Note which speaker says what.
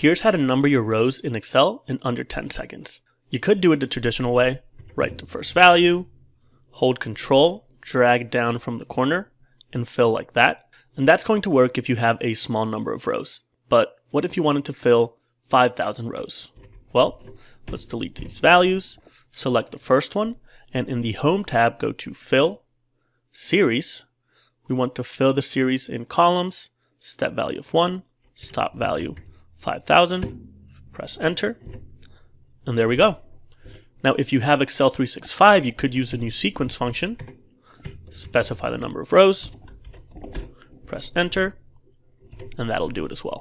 Speaker 1: Here's how to number your rows in Excel in under 10 seconds. You could do it the traditional way, write the first value, hold control, drag down from the corner, and fill like that. And that's going to work if you have a small number of rows. But what if you wanted to fill 5,000 rows? Well, let's delete these values, select the first one, and in the Home tab, go to Fill, Series. We want to fill the series in columns, step value of 1, stop value 5,000, press Enter, and there we go. Now, if you have Excel 365, you could use the new sequence function, specify the number of rows, press enter, and that'll do it as well.